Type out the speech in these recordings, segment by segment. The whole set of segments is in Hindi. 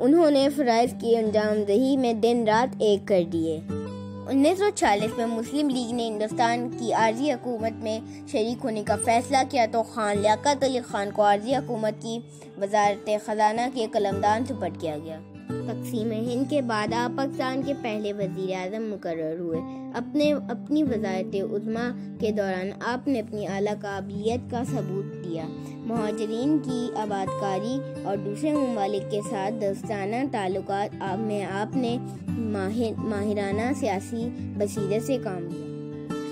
उन्होंने फ़राइज़ की अंजामदही में दिन रात एक कर दिए। 1940 में मुस्लिम लीग ने हिंदुस्तान की आर्जी हुकूमत में शरीक होने का फैसला किया तो खान लियाकत अली खान को आर्जी हुकूमत की वजारत ख़जाना के कलमदान सुपट किया गया। तकसीम हिंद के बाद आप पाकिस्तान के पहले वज़ीर अजम मुकर हुए। अपने, अपनी वजारत उज़मा के दौरान आपने अपनी अली काबिलियत का सबूत दिया। महाजरीन की आबादकारी और दूसरे ममालिक के साथ दोस्ताना ताल्लुक आप, में आपने माहिर, माहिराना सियासी बसीरत से काम लिया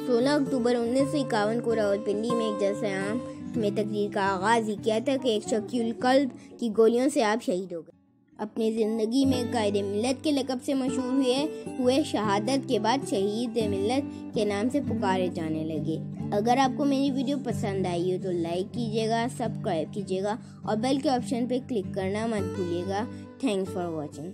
सोलह अक्टूबर उन्नीस सौ इक्यावन को रावलपिंडी में एक जलसे आम में तकरीर का आगाज़ ही किया था कि एक शकील कल्ब की गोलियों से आप शहीद हो गए। अपनी ज़िंदगी में कायद मिलत के लकब से मशहूर हुए हुए शहादत के बाद शहीद मिलत के नाम से पुकारे जाने लगे। अगर आपको मेरी वीडियो पसंद आई हो तो लाइक कीजिएगा सब्सक्राइब कीजिएगा और बेल के ऑप्शन पर क्लिक करना मत भूलिएगा। Thanks for watching